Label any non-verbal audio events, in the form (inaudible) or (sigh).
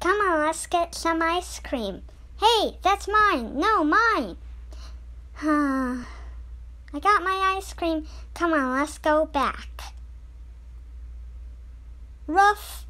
Come on, let's get some ice cream. Hey, that's mine. No, mine. Huh. (sighs) I got my ice cream. Come on, let's go back. Ruff,